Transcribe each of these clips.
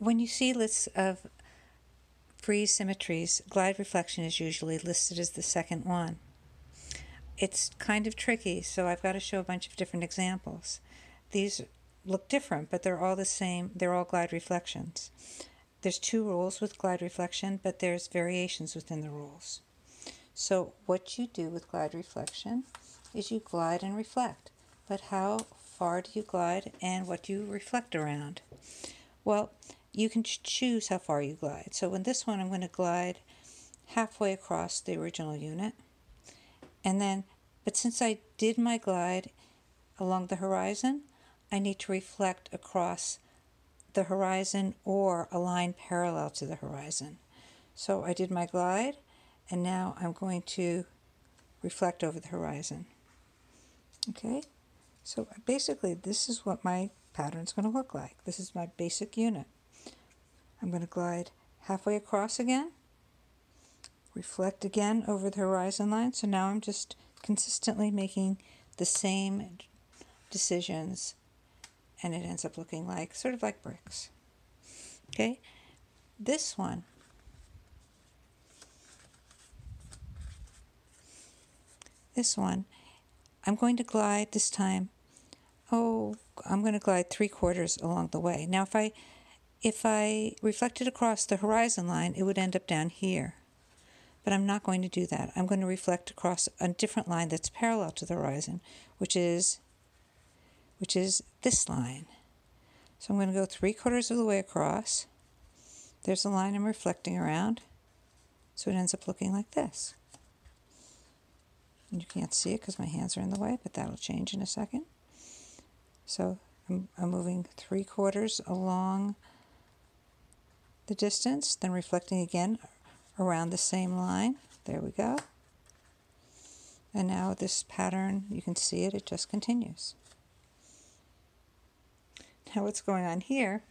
when you see lists of frieze symmetries, glide reflection is usually listed as the second one. It's kind of tricky, so I've got to show a bunch of different examples. These look different, but they're all the same. They're all glide reflections. There's two rules with glide reflection, but there's variations within the rules. So what you do with glide reflection is you glide and reflect. But how far do you glide and what do you reflect around? Well, you can choose how far you glide. So in this one, I'm going to glide halfway across the original unit. And then, but since I did my glide along the horizon, I need to reflect across the horizon or a line parallel to the horizon. So I did my glide, and now I'm going to reflect over the horizon. Okay, so basically this is what my pattern is going to look like. This is my basic unit. I'm going to glide halfway across again, reflect again over the horizon line. So now I'm just consistently making the same decisions and it ends up looking like sort of like bricks. Okay, this one. This one, I'm going to glide this time. Oh, I'm going to glide three quarters along the way. Now, if I if I reflected across the horizon line, it would end up down here. But I'm not going to do that. I'm going to reflect across a different line that's parallel to the horizon, which is which is this line. So I'm going to go three quarters of the way across. There's the line I'm reflecting around. So it ends up looking like this. And you can't see it because my hands are in the way, but that'll change in a second. So I'm, I'm moving three quarters along the distance, then reflecting again around the same line. There we go. And now this pattern, you can see it, it just continues. Now what's going on here,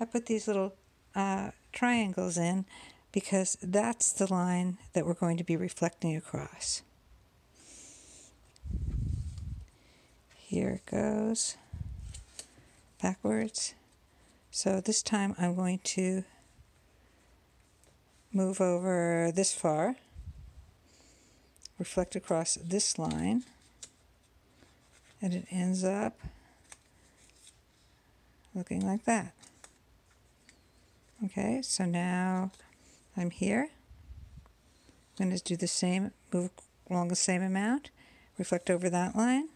I put these little uh, triangles in because that's the line that we're going to be reflecting across. Here it goes backwards. So this time I'm going to move over this far, reflect across this line, and it ends up looking like that. Okay, so now I'm here. I'm going to do the same, move along the same amount, reflect over that line,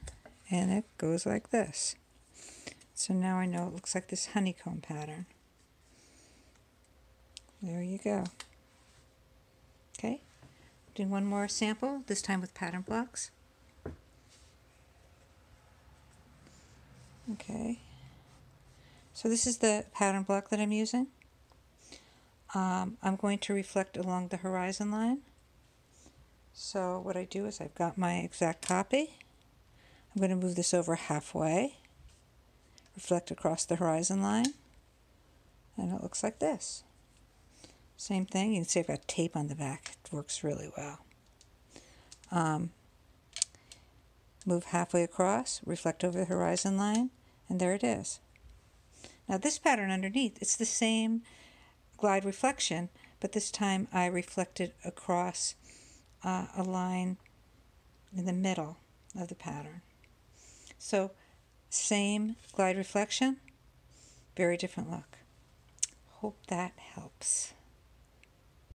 and it goes like this. So now I know it looks like this honeycomb pattern. There you go. Doing one more sample, this time with pattern blocks. Okay, so this is the pattern block that I'm using. Um, I'm going to reflect along the horizon line. So what I do is I've got my exact copy. I'm going to move this over halfway, reflect across the horizon line, and it looks like this. Same thing, you can see I've got tape on the back. It works really well. Um, move halfway across, reflect over the horizon line, and there it is. Now this pattern underneath, it's the same glide reflection, but this time I reflected across uh, a line in the middle of the pattern. So same glide reflection, very different look. Hope that helps.